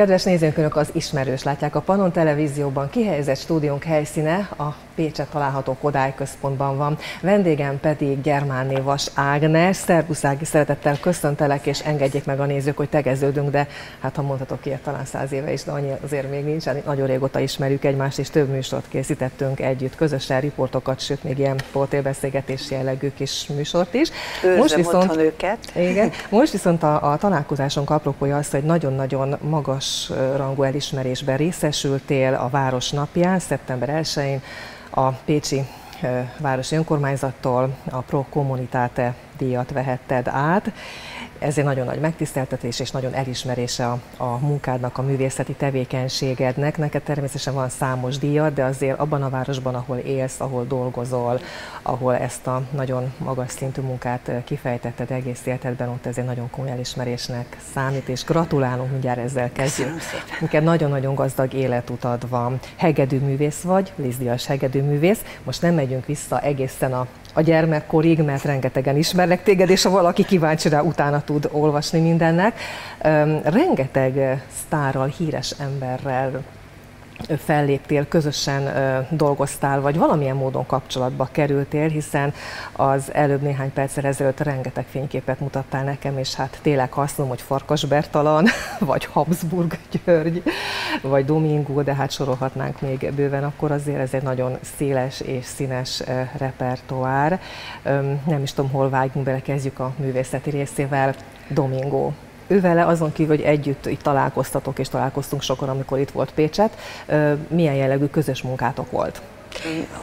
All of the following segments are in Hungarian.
Kedves nézőnk, Önök az ismerős látják a Panon Televízióban. Kihelyezett stúdiónk helyszíne a Pécset található Kodály központban van. Vendégem pedig Gyermánné Vas Ágnes. Szerbusz Ági, szeretettel köszöntelek, és engedjék meg a nézők, hogy tegeződünk, de hát ha mondhatok ilyet, talán száz éve is, de annyi azért még nincs. Nagyon régóta ismerjük egymást, és több műsort készítettünk együtt, közösen riportokat, sőt még ilyen portélbeszélgetés jellegű kis műsort is. Őrzem most viszont, őket. Igen, most viszont a, a találkozásunk apropója az, hogy nagyon-nagyon magas rangú elismerésben részesültél a Város napján, szeptember 1-én a Pécsi Városi Önkormányzattól a Pro Communitate díjat vehetted át. Ez egy nagyon nagy megtiszteltetés és nagyon elismerése a, a munkádnak, a művészeti tevékenységednek. Neked természetesen van számos díjat, de azért abban a városban, ahol élsz, ahol dolgozol, ahol ezt a nagyon magas szintű munkát kifejtetted egész életedben, ott ez egy nagyon komoly elismerésnek számít, és gratulálunk, mindjárt ezzel kezdjük. Neked nagyon-nagyon gazdag életutad van. Hegedű művész vagy, Lizdias hegedű művész. Most nem megyünk vissza egészen a a gyermekkorig, mert rengetegen ismernek téged, és ha valaki kíváncsi rá, utána tud olvasni mindennek. Rengeteg sztárral, híres emberrel felléptél, közösen dolgoztál, vagy valamilyen módon kapcsolatba kerültél, hiszen az előbb néhány perccel ezelőtt rengeteg fényképet mutattál nekem, és hát tényleg hasznom, hogy Farkas Bertalan, vagy Habsburg György, vagy Domingo, de hát sorolhatnánk még bőven, akkor azért ez egy nagyon széles és színes repertoár. Nem is tudom, hol vágjunk bele, kezdjük a művészeti részével. Domingo ővele azon kívül, hogy együtt itt találkoztatok, és találkoztunk sokan, amikor itt volt Pécset, milyen jellegű közös munkátok volt?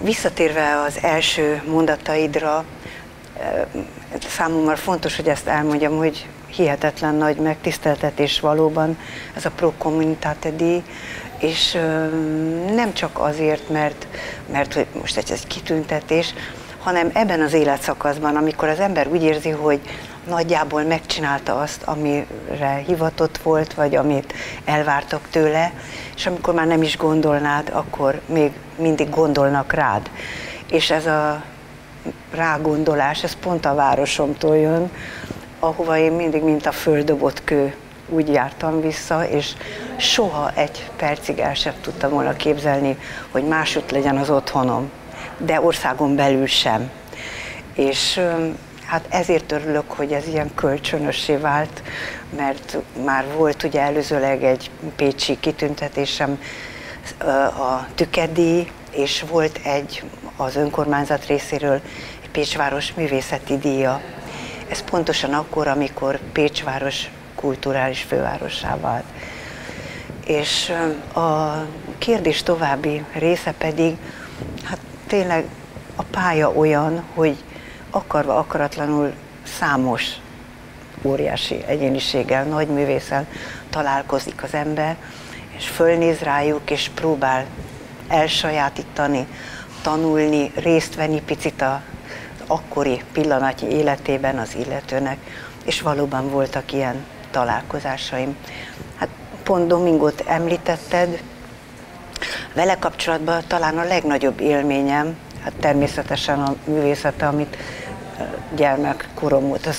Visszatérve az első mondataidra, számomra fontos, hogy ezt elmondjam, hogy hihetetlen nagy megtiszteltetés valóban ez a Pro Communitate díj, és nem csak azért, mert, mert hogy most ez egy kitüntetés, hanem ebben az életszakaszban, amikor az ember úgy érzi, hogy nagyjából megcsinálta azt, amire hivatott volt, vagy amit elvártak tőle, és amikor már nem is gondolnád, akkor még mindig gondolnak rád. És ez a rágondolás, ez pont a városomtól jön, ahova én mindig, mint a földobott kő, úgy jártam vissza, és soha egy percig el sem tudtam volna képzelni, hogy másút legyen az otthonom, de országon belül sem. És Hát ezért örülök, hogy ez ilyen kölcsönössé vált, mert már volt ugye előzőleg egy pécsi kitüntetésem a tükedi, és volt egy az önkormányzat részéről egy Pécsváros művészeti díja. Ez pontosan akkor, amikor Pécsváros kulturális fővárosá vált. És a kérdés további része pedig, hát tényleg a pálya olyan, hogy akarva, akaratlanul számos óriási egyéniséggel, nagy művészel találkozik az ember, és fölnéz rájuk, és próbál elsajátítani, tanulni, részt venni picit a akkori pillanatnyi életében az illetőnek, és valóban voltak ilyen találkozásaim. Hát pont Domingot említetted, vele kapcsolatban talán a legnagyobb élményem, hát természetesen a művészete, amit gyermekkorom óta,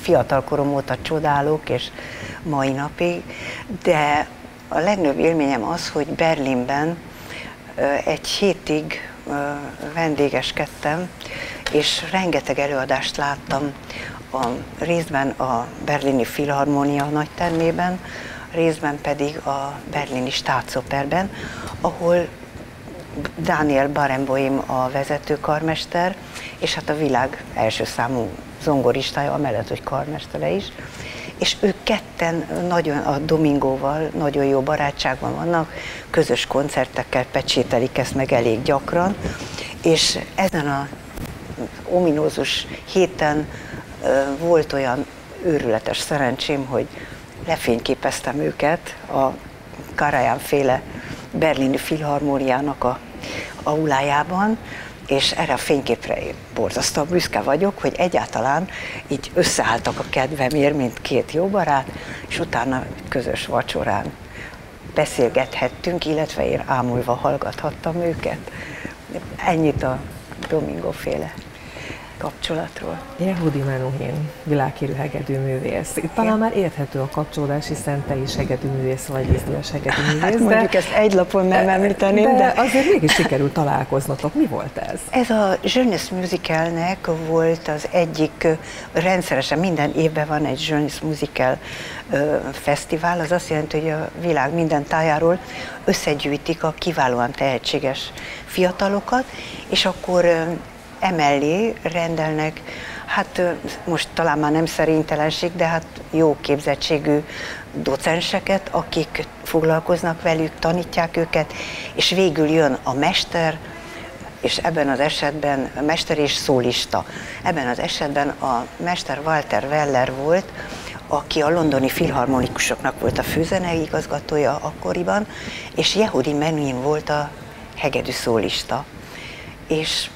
fiatal korom óta csodálok, és mai napig, de a legnagyobb élményem az, hogy Berlinben egy hétig vendégeskedtem, és rengeteg előadást láttam. A részben a berlini filharmónia nagytermében, részben pedig a berlini Staatsoperben, ahol Daniel Barenboim a vezetőkarmester, és hát a világ első számú zongoristája, amellett, hogy karmestere is. És ők ketten nagyon a Domingóval nagyon jó barátságban vannak, közös koncertekkel pecsételik ezt meg elég gyakran, és ezen a ominózus héten volt olyan őrületes szerencsém, hogy lefényképeztem őket a Karajan féle berlini filharmóniának a aulájában, és erre a fényképre én borzasztóan büszke vagyok, hogy egyáltalán így összeálltak a kedvemért, mint két jó barát, és utána közös vacsorán beszélgethettünk, illetve én ámulva hallgathattam őket. Ennyit a Domingo féle kapcsolatról. Yehudi Menuhin, világhírű hegedű művész. Itt talán már érthető a kapcsolódás, hiszen te is hegedű művész vagy, Lizdíjas hegedű művész. Hát mondjuk de, ezt egy lapon nem említeném, de, de... azért mégis sikerült találkoznatok. Mi volt ez? Ez a Jeunesse Musicalnek volt az egyik, rendszeresen minden évben van egy Jeunesse Musical fesztivál, az azt jelenti, hogy a világ minden tájáról összegyűjtik a kiválóan tehetséges fiatalokat, és akkor emellé rendelnek, hát most talán már nem szerénytelenség, de hát jó képzettségű docenseket, akik foglalkoznak velük, tanítják őket, és végül jön a mester, és ebben az esetben a mester és szólista. Ebben az esetben a mester Walter Weller volt, aki a londoni filharmonikusoknak volt a főzenei igazgatója akkoriban, és Yehudi Menuhin volt a hegedű szólista. És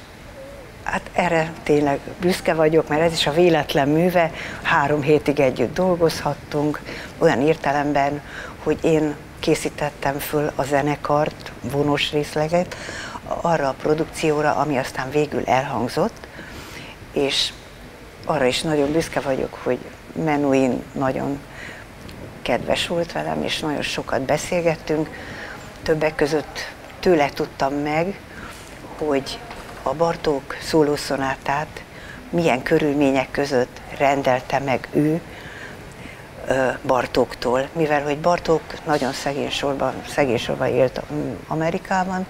Hát erre tényleg büszke vagyok, mert ez is a véletlen műve. Három hétig együtt dolgozhattunk, olyan értelemben, hogy én készítettem föl a zenekart, vonós részleget, arra a produkcióra, ami aztán végül elhangzott, és arra is nagyon büszke vagyok, hogy Menuin nagyon kedves volt velem, és nagyon sokat beszélgettünk. Többek között tőle tudtam meg, hogy a Bartók szólószonátát milyen körülmények között rendelte meg ő Bartóktól, mivel hogy Bartók nagyon szegény sorban, szegény sorban élt Amerikában,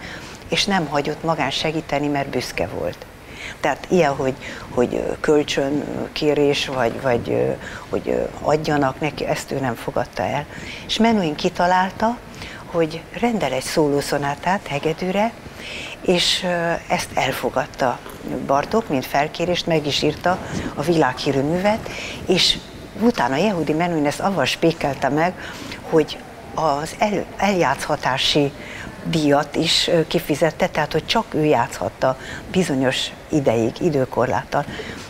és nem hagyott magán segíteni, mert büszke volt. Tehát ilyen, hogy, hogy kölcsön kérés, vagy, vagy hogy adjanak neki, ezt ő nem fogadta el. És Menuhin kitalálta, hogy rendel egy szólószonátát hegedűre, és ezt elfogadta Bartók, mint felkérést, meg is írta a világhírű művet, és utána Yehudi Menuhin ezt avval spékelte meg, hogy az el, eljátszhatási díjat is kifizette, tehát hogy csak ő játszhatta bizonyos ideig, időkorláttal.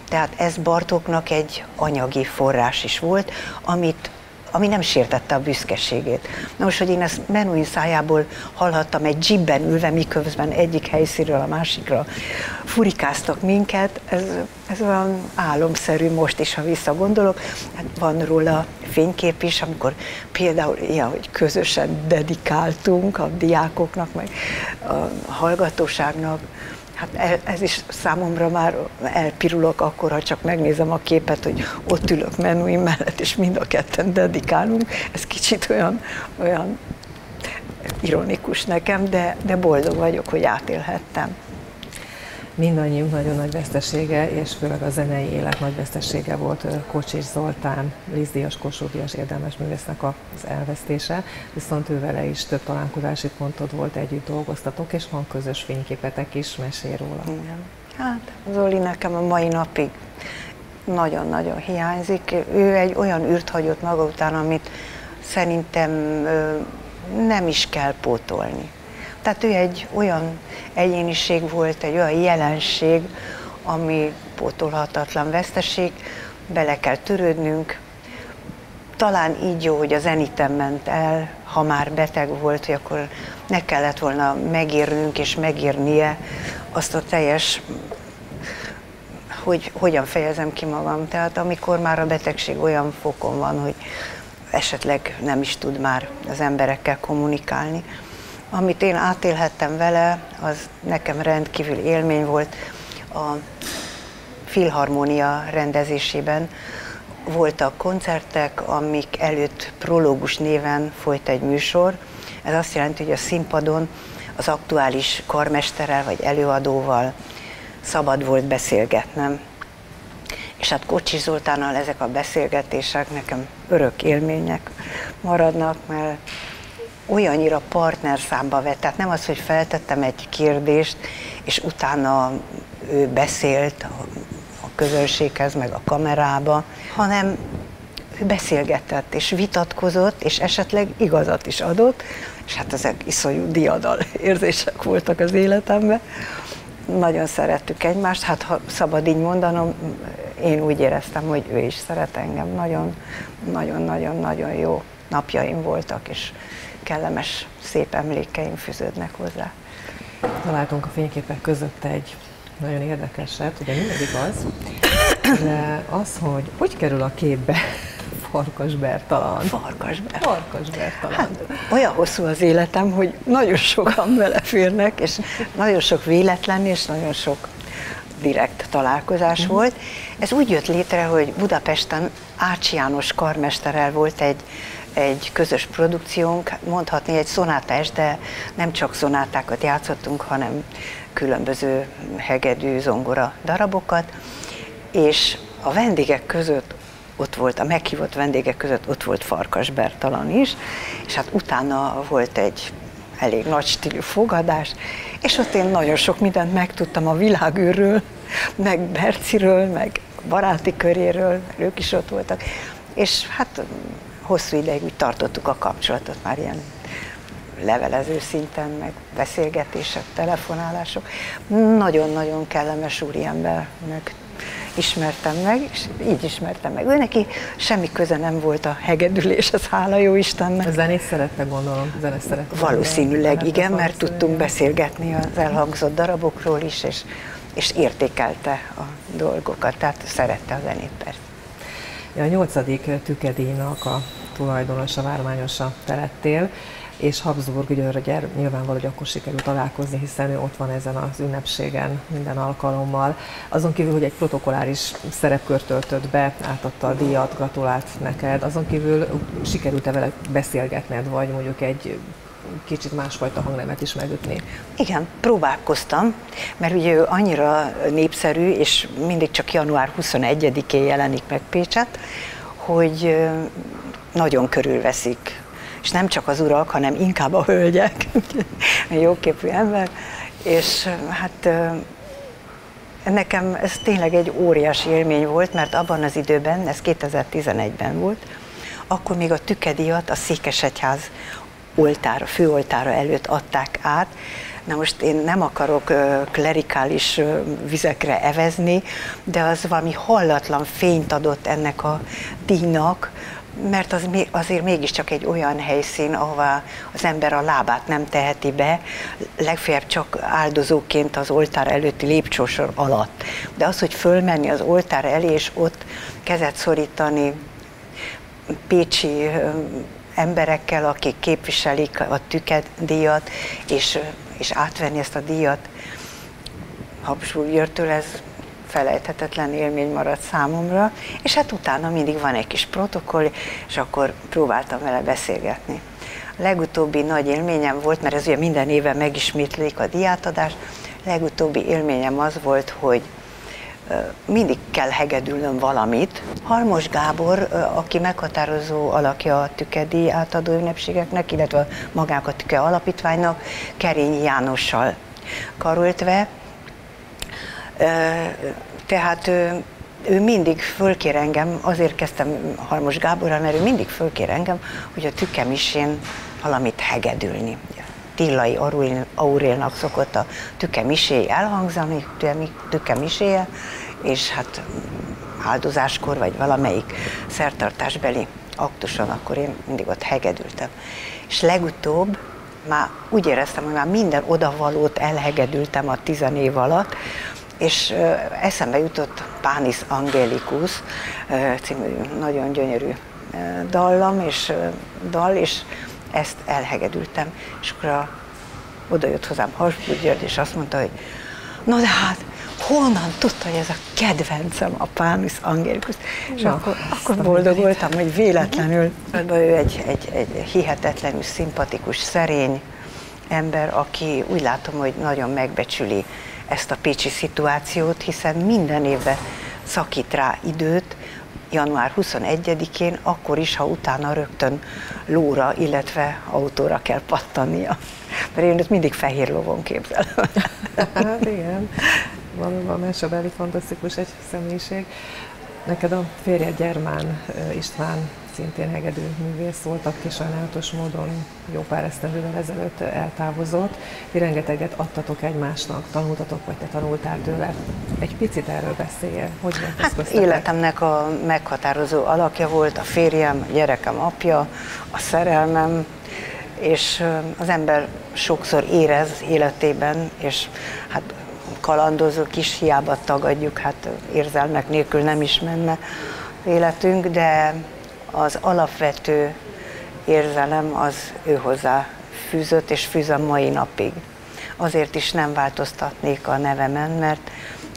Tehát ez Bartóknak egy anyagi forrás is volt, amit ami nem sértette a büszkeségét. Na most, hogy én ezt Menuhin szájából hallhattam egy jibben ülve, miközben egyik helyszínről a másikra furikáztak minket, ez, ez olyan álomszerű most is, ha visszagondolok. Hát van róla fénykép is, amikor például ilyen, hogy közösen dedikáltunk a diákoknak, meg a hallgatóságnak, Hát ez is számomra már elpirulok akkor, ha csak megnézem a képet, hogy ott ülök menüim mellett, és mind a ketten dedikálunk. Ez kicsit olyan, olyan ironikus nekem, de, de boldog vagyok, hogy átélhettem mindannyiunk nagyon nagy vesztesége, és főleg a zenei élet nagy vesztesége volt Kocsis Zoltán, Lizdíjas Kossuth érdemes művésznek az elvesztése, viszont ő is több találkozási pontod volt, együtt dolgoztatok, és van közös fényképetek is, mesél róla. Igen. Hát Zoli nekem a mai napig nagyon-nagyon hiányzik. Ő egy olyan űrt hagyott maga után, amit szerintem nem is kell pótolni. Tehát ő egy olyan egyéniség volt, egy olyan jelenség, ami pótolhatatlan veszteség, bele kell törődnünk. Talán így jó, hogy az Enitem ment el, ha már beteg volt, hogy akkor ne kellett volna megírnünk és megírnie azt a teljes hogy hogyan fejezem ki magam. Tehát amikor már a betegség olyan fokon van, hogy esetleg nem is tud már az emberekkel kommunikálni, amit én átélhettem vele, az nekem rendkívül élmény volt a filharmónia rendezésében. Voltak koncertek, amik előtt prológus néven folyt egy műsor. Ez azt jelenti, hogy a színpadon az aktuális karmesterrel vagy előadóval szabad volt beszélgetnem. És hát Kocsi Zoltánnal ezek a beszélgetések nekem örök élmények maradnak, mert olyannyira partner számba vett. Tehát nem az, hogy feltettem egy kérdést, és utána ő beszélt a közönséghez, meg a kamerába, hanem ő beszélgetett, és vitatkozott, és esetleg igazat is adott, és hát ezek iszonyú diadal érzések voltak az életemben. Nagyon szerettük egymást, hát ha szabad így mondanom, én úgy éreztem, hogy ő is szeret engem. Nagyon, nagyon, nagyon, nagyon jó napjaim voltak, és kellemes, szép emlékeim fűződnek hozzá. Találtunk a fényképek között egy nagyon érdekeset, ugye mindig az, de az, hogy hogy kerül a képbe Farkas Bertalan. Farkas Bertalan. Farkas Bertalan. Hát, olyan hosszú az életem, hogy nagyon sokan beleférnek, és nagyon sok véletlen, és nagyon sok direkt találkozás uh-huh. volt. Ez úgy jött létre, hogy Budapesten Ács János karmesterrel volt egy, egy közös produkciónk, mondhatni egy szonátás, de nem csak szonátákat játszottunk, hanem különböző hegedű, zongora darabokat, és a vendégek között ott volt, a meghívott vendégek között ott volt Farkas Bertalan is, és hát utána volt egy elég nagy stílű fogadás, és ott én nagyon sok mindent megtudtam a világűrről, meg Berciről, meg baráti köréről, ők is ott voltak, és hát hosszú ideig úgy tartottuk a kapcsolatot már ilyen levelező szinten, meg beszélgetések, telefonálások. Nagyon-nagyon kellemes úriember, meg ismertem meg, és így ismertem meg. Ő neki semmi köze nem volt a hegedülés, az hála jó Istennek. A zenét szerette, gondolom. Zenét szerette. Valószínűleg igen, mert tudtunk beszélgetni az elhangzott darabokról is, és, és értékelte a dolgokat, tehát szerette a zenét persze. A nyolcadik tükedíjnak a tulajdonosa, vármányosa telettél és Habsburg Györgyel nyilvánvaló, hogy akkor sikerült találkozni, hiszen ő ott van ezen az ünnepségen minden alkalommal. Azon kívül, hogy egy protokoláris szerepkört töltött be, átadta a díjat, gratulált neked, azon kívül sikerült-e vele beszélgetned, vagy mondjuk egy kicsit másfajta hangnemet is megütni. Igen, próbálkoztam, mert ugye ő annyira népszerű, és mindig csak január 21-én jelenik meg Pécset, hogy nagyon körülveszik. És nem csak az urak, hanem inkább a hölgyek, jóképű ember, és hát nekem ez tényleg egy óriási élmény volt, mert abban az időben, ez 2011-ben volt, akkor még a tükediat a Székesegyház oltára, főoltára előtt adták át. Na most én nem akarok klerikális vizekre evezni, de az valami hallatlan fényt adott ennek a díjnak, mert az azért mégiscsak egy olyan helyszín, ahová az ember a lábát nem teheti be, legfeljebb csak áldozóként az oltár előtti lépcsősor alatt. De az, hogy fölmenni az oltár elé, és ott kezet szorítani pécsi emberekkel, akik képviselik a tüket díjat, és, és átvenni ezt a díjat Habsburg ez felejthetetlen élmény maradt számomra, és hát utána mindig van egy kis protokoll, és akkor próbáltam vele beszélgetni. A legutóbbi nagy élményem volt, mert ez ugye minden éve megismétlik a diátadás, a legutóbbi élményem az volt, hogy mindig kell hegedülnöm valamit. Halmos Gábor, aki meghatározó alakja a tükedi átadó ünnepségeknek, illetve magának a tüke alapítványnak, Kerényi Jánossal karoltve, tehát ő, mindig fölkér engem, azért kezdtem Halmos Gáborral, mert ő mindig fölkér engem, hogy a tükemisén valamit hegedülni. Tillai Aurélnak szokott a tükemisé elhangzani, tükemiséje, és hát áldozáskor, vagy valamelyik szertartásbeli aktuson, akkor én mindig ott hegedültem. És legutóbb már úgy éreztem, hogy már minden odavalót elhegedültem a tizen év alatt, és eszembe jutott Pánis Angelicus című nagyon gyönyörű dallam és dal, és ezt elhegedültem. És akkor a, oda jött hozzám Hasbúr György, és azt mondta, hogy na de hát, honnan tudta, hogy ez a kedvencem, a Pánis Angelicus? És Na, akkor, akkor boldog voltam, hogy véletlenül ő egy, egy, egy hihetetlenül szimpatikus, szerény ember, aki úgy látom, hogy nagyon megbecsüli ezt a pécsi szituációt, hiszen minden évben szakít rá időt, január 21-én, akkor is, ha utána rögtön lóra, illetve autóra kell pattannia. Mert én őt mindig fehér lovon képzelem. Hát igen, valóban mesebeli fantasztikus egy személyiség. Neked a férjed Gyermán István szintén hegedű művész volt, aki sajnálatos módon jó pár esztendővel ezelőtt eltávozott. Ti rengeteget adtatok egymásnak, tanultatok, vagy te tanultál tőle. Egy picit erről beszélje. Hogy volt hát köztetek? életemnek a meghatározó alakja volt a férjem, a gyerekem apja, a szerelmem, és az ember sokszor érez életében, és hát kalandozók is, hiába tagadjuk, hát érzelmek nélkül nem is menne életünk, de az alapvető érzelem az ő hozzá fűzött, és fűz a mai napig. Azért is nem változtatnék a nevemen, mert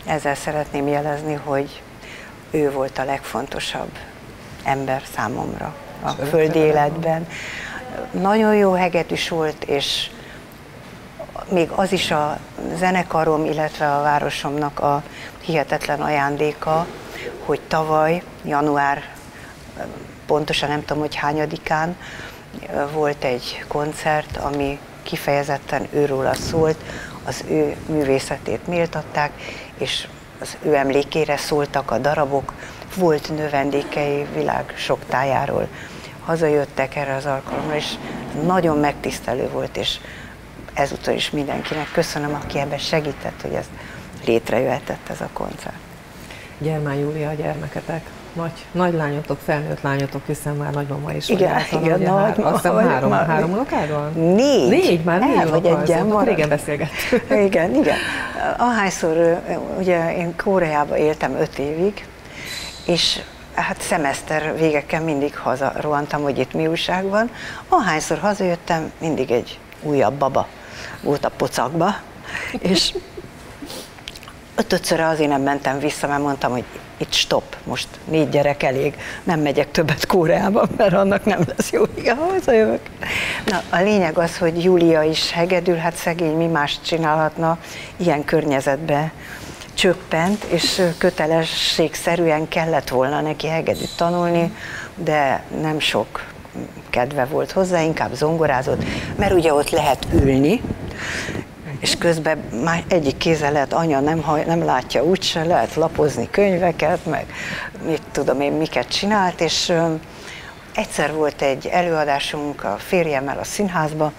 ezzel szeretném jelezni, hogy ő volt a legfontosabb ember számomra a földi életben. Nagyon jó is volt, és még az is a zenekarom, illetve a városomnak a hihetetlen ajándéka, hogy tavaly, január, pontosan nem tudom, hogy hányadikán, volt egy koncert, ami kifejezetten őróla szólt, az ő művészetét méltatták, és az ő emlékére szóltak a darabok, volt növendékei világ sok tájáról. Hazajöttek erre az alkalomra, és nagyon megtisztelő volt, és ezúttal is mindenkinek köszönöm, aki ebben segített, hogy ez létrejöhetett ez a koncert. Gyermán Júlia a gyermeketek. Nagy, nagy lányotok, felnőtt lányotok, hiszen már nagymama is igen, van. Igen, igen, nagy azt hiszem három, már, három unokád van? Négy. Négy, már négy vagy egyen Régen beszélgettünk. Igen, igen. Ahányszor, ugye én Koreában éltem öt évig, és hát szemeszter végekkel mindig haza rohantam, hogy itt mi újság van. Ahányszor hazajöttem, mindig egy újabb baba volt a pocakba, és ötödször azért nem mentem vissza, mert mondtam, hogy itt stop, most négy gyerek elég, nem megyek többet Kóreába, mert annak nem lesz jó, ja, hazajövök. Na, a lényeg az, hogy Júlia is hegedül, hát szegény mi más csinálhatna? Ilyen környezetbe csöppent, és kötelességszerűen kellett volna neki hegedűt tanulni, de nem sok kedve volt hozzá, inkább zongorázott, mert ugye ott lehet ülni, és közben már egyik kézzel lehet, anya nem, haj, nem látja úgyse, lehet lapozni könyveket, meg mit tudom én, miket csinált, és egyszer volt egy előadásunk a férjemmel a színházba,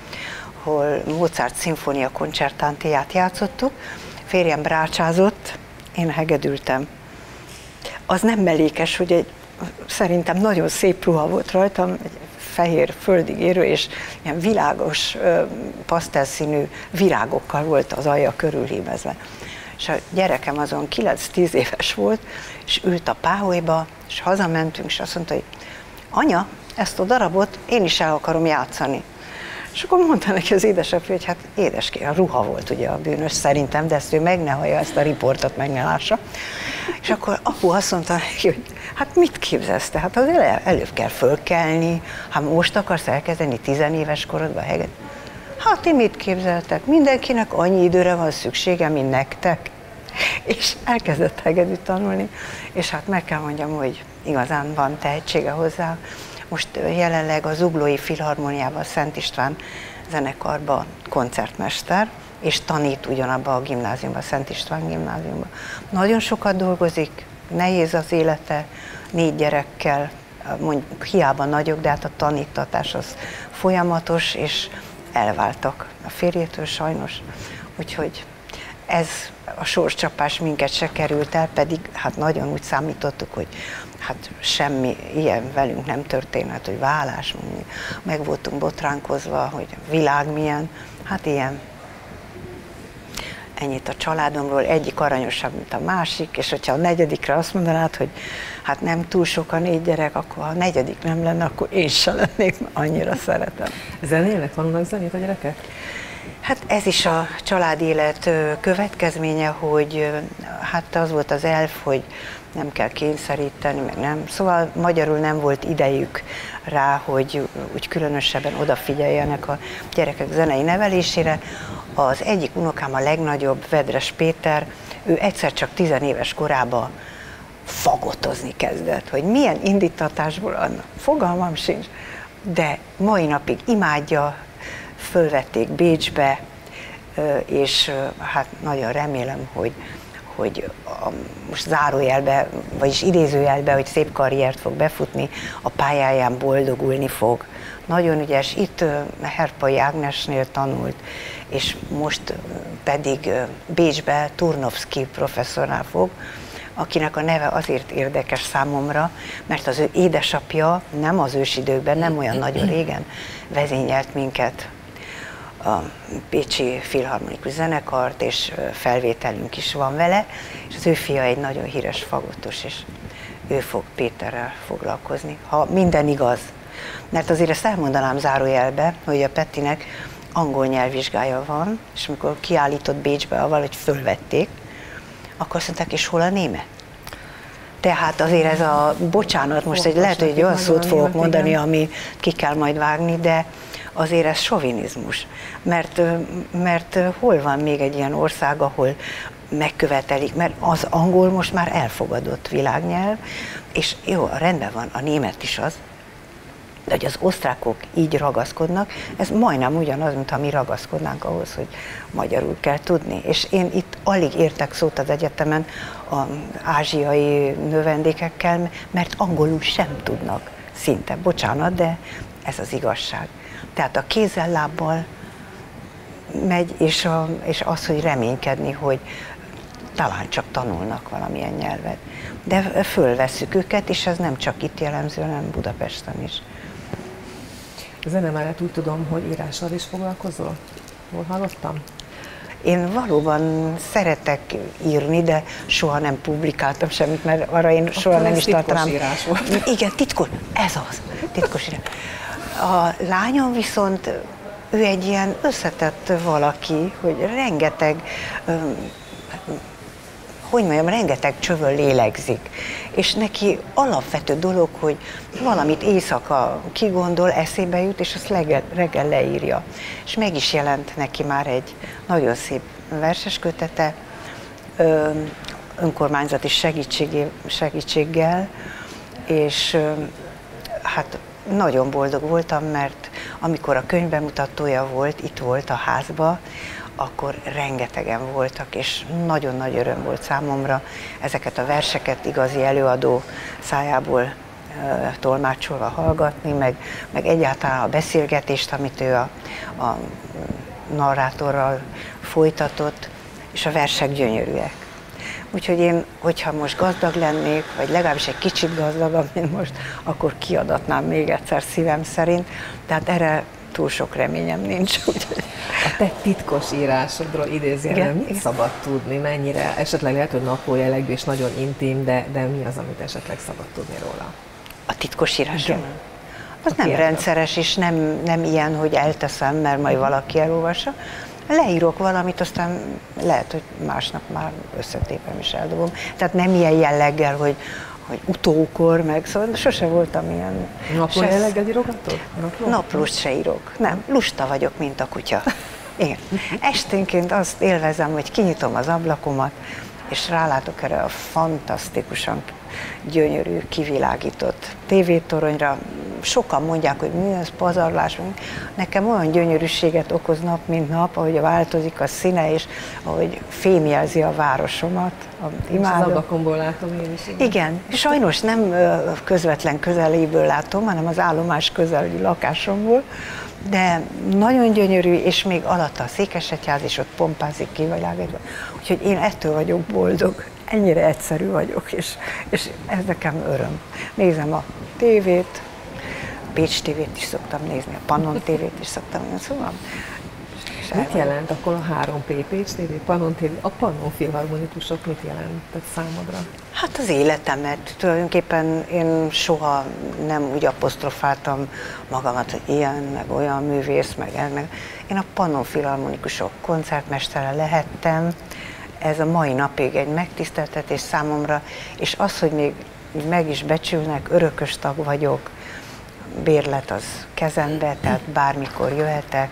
ahol Mozart szimfónia koncertántiát játszottuk, férjem brácsázott, én hegedültem. Az nem mellékes, hogy egy szerintem nagyon szép ruha volt rajtam, egy fehér földig érő, és ilyen világos, pasztelszínű virágokkal volt az alja körülhímezve. És a gyerekem azon 9-10 éves volt, és ült a páholyba, és hazamentünk, és azt mondta, hogy anya, ezt a darabot én is el akarom játszani. És akkor mondta neki az édesapja, hogy hát édeském, a ruha volt ugye a bűnös szerintem, de ezt ő meg ne hallja, ezt a riportot meg ne lássa. És akkor apu azt mondta neki, hogy hát mit képzelsz te? Hát azért előbb kell fölkelni, ha most akarsz elkezdeni tizenéves korodban heget. Hát ti mit képzeltek? Mindenkinek annyi időre van szüksége, mint nektek. És elkezdett hegedűt tanulni, és hát meg kell mondjam, hogy igazán van tehetsége hozzá. Most jelenleg a Zuglói Filharmoniában Szent István zenekarban koncertmester, és tanít ugyanabba a gimnáziumban, Szent István gimnáziumban. Nagyon sokat dolgozik, nehéz az élete, négy gyerekkel, mondjuk hiába nagyok, de hát a tanítatás az folyamatos, és elváltak a férjétől sajnos. Úgyhogy ez a sorscsapás minket se került el, pedig hát nagyon úgy számítottuk, hogy hát semmi ilyen velünk nem történhet, hogy vállás, meg voltunk botránkozva, hogy világ milyen, hát ilyen. Ennyit a családomról, egyik aranyosabb, mint a másik, és hogyha a negyedikre azt mondanád, hogy hát nem túl sok a négy gyerek, akkor ha a negyedik nem lenne, akkor én sem lennék, annyira szeretem. Zenélnek, tanulnak zenét a gyerekek? Hát ez is a család élet következménye, hogy hát az volt az elf, hogy nem kell kényszeríteni, meg nem. Szóval magyarul nem volt idejük rá, hogy úgy különösebben odafigyeljenek a gyerekek zenei nevelésére. Az egyik unokám a legnagyobb, Vedres Péter, ő egyszer csak tizenéves korában fagotozni kezdett, hogy milyen indítatásból annak. Fogalmam sincs, de mai napig imádja, fölvették Bécsbe, és hát nagyon remélem, hogy hogy a, most zárójelbe, vagyis idézőjelbe, hogy szép karriert fog befutni, a pályáján boldogulni fog. Nagyon ügyes, itt Herpai Ágnesnél tanult, és most pedig Bécsbe Turnovski professzornál fog, akinek a neve azért érdekes számomra, mert az ő édesapja nem az ősidőkben, nem olyan nagyon régen vezényelt minket a Pécsi Filharmonikus Zenekart, és felvételünk is van vele, és az ő fia egy nagyon híres fagotos, és ő fog Péterrel foglalkozni, ha minden igaz. Mert azért ezt elmondanám zárójelbe, hogy a Pettinek angol nyelvvizsgája van, és amikor kiállított Bécsbe, avval, hogy fölvették, akkor azt mondták, és hol a német? Tehát azért ez a, bocsánat, most egy, lehet, hogy egy olyan szót fogok mondani, igen. ami ki kell majd vágni, de azért ez sovinizmus. Mert, mert hol van még egy ilyen ország, ahol megkövetelik, mert az angol most már elfogadott világnyelv, és jó, rendben van, a német is az, de hogy az osztrákok így ragaszkodnak, ez majdnem ugyanaz, mint ha mi ragaszkodnánk ahhoz, hogy magyarul kell tudni. És én itt alig értek szót az egyetemen az ázsiai növendékekkel, mert angolul sem tudnak szinte. Bocsánat, de ez az igazság. Tehát a kézzel, lábbal megy, és, a, és az, hogy reménykedni, hogy talán csak tanulnak valamilyen nyelvet. De fölvesszük őket, és ez nem csak itt jellemző, hanem Budapesten is. Zene mellett úgy tudom, hogy írással is foglalkozol? Hol hallottam? Én valóban szeretek írni, de soha nem publikáltam semmit, mert arra én soha Akkor nem is tartanám. Írás volt. Igen, titkos, ez az, titkos írás. A lányom viszont ő egy ilyen összetett valaki, hogy rengeteg hogy mondjam, rengeteg csövön lélegzik. És neki alapvető dolog, hogy valamit éjszaka kigondol, eszébe jut, és azt reggel, reggel leírja. És meg is jelent neki már egy nagyon szép verses kötete, önkormányzati segítséggel, és hát nagyon boldog voltam, mert amikor a könyvbemutatója volt, itt volt a házba, akkor rengetegen voltak, és nagyon nagy öröm volt számomra ezeket a verseket igazi előadó szájából tolmácsolva hallgatni, meg, meg egyáltalán a beszélgetést, amit ő a, a narrátorral folytatott, és a versek gyönyörűek. Úgyhogy én, hogyha most gazdag lennék, vagy legalábbis egy kicsit gazdagabb, mint most, akkor kiadatnám még egyszer szívem szerint. Tehát erre túl sok reményem nincs. Úgyhogy... A te titkos írásodról idézőjelben mit igen. szabad tudni, mennyire, esetleg lehet, hogy naplójellegű és nagyon intim, de, de mi az, amit esetleg szabad tudni róla? A titkos írásom? Az a nem tiédről. rendszeres, és nem, nem ilyen, hogy elteszem, mert majd valaki elolvassa. Leírok valamit, aztán lehet, hogy másnap már összetépem és eldobom. Tehát nem ilyen jelleggel, hogy hogy utókor, meg szóval sose voltam ilyen... Napló se... jelleggel írogatod? Naplóst se írok. Nem, lusta vagyok, mint a kutya. Igen. Esténként azt élvezem, hogy kinyitom az ablakomat, és rálátok erre a fantasztikusan gyönyörű, kivilágított tévétoronyra. Sokan mondják, hogy mi ez pazarlás. Nekem olyan gyönyörűséget okoz nap, mint nap, ahogy változik a színe, és ahogy fémjelzi a városomat. Imádom. Az látom én is. Igen. igen. Sajnos nem közvetlen közeléből látom, hanem az állomás közeli lakásomból, de nagyon gyönyörű, és még alatta a székesegyház, és ott pompázik kivilágítva. Úgyhogy én ettől vagyok boldog, ennyire egyszerű vagyok, és, és ez nekem öröm. Nézem a tévét, Pécs tévét is szoktam nézni, a Pannon tévét is szoktam nézni, szóval Mit jelent akkor a 3P Pécs TV, Pannon TV, a Pannon filharmonikusok mit jelentett számodra? Hát az életemet. Tulajdonképpen én soha nem úgy apostrofáltam magamat, hogy ilyen, meg olyan művész, meg meg... Én a Pannon filharmonikusok koncertmestere lehettem, ez a mai napig egy megtiszteltetés számomra, és az, hogy még meg is becsülnek, örökös tag vagyok, bérlet az kezembe, tehát bármikor jöhetek,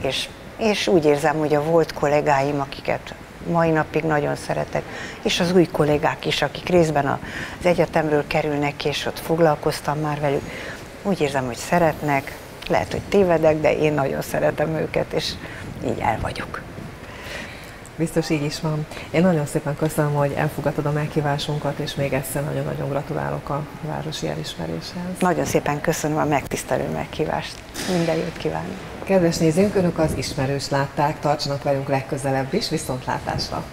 és, és úgy érzem, hogy a volt kollégáim, akiket mai napig nagyon szeretek, és az új kollégák is, akik részben az egyetemről kerülnek, és ott foglalkoztam már velük, úgy érzem, hogy szeretnek, lehet, hogy tévedek, de én nagyon szeretem őket, és így el vagyok. Biztos így is van. Én nagyon szépen köszönöm, hogy elfogadtad a meghívásunkat, és még egyszer nagyon-nagyon gratulálok a városi elismeréshez. Nagyon szépen köszönöm a megtisztelő meghívást. Minden jót kívánok! Kedves nézők, Önök az ismerős látták, tartsanak velünk legközelebb is, viszontlátásra!